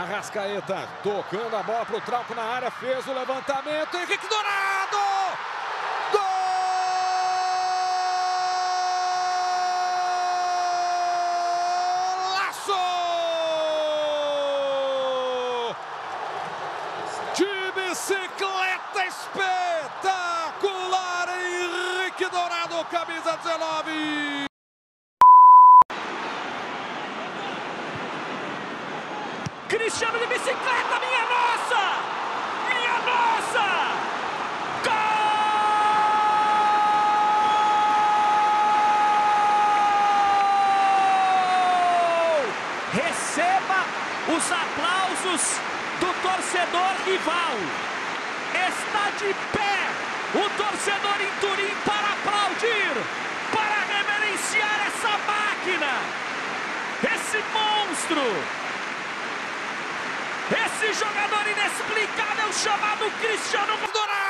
Arrascaeta tocando a bola para o Trauco na área, fez o levantamento. Henrique Dourado! Golaço! De bicicleta espetacular, Henrique Dourado, camisa 19. Cristiano de bicicleta, minha nossa! Minha nossa! Gol! Receba os aplausos do torcedor rival. Está de pé o torcedor em Turim para aplaudir, para reverenciar essa máquina, esse monstro. Jogador inexplicável chamado Cristiano Dourado.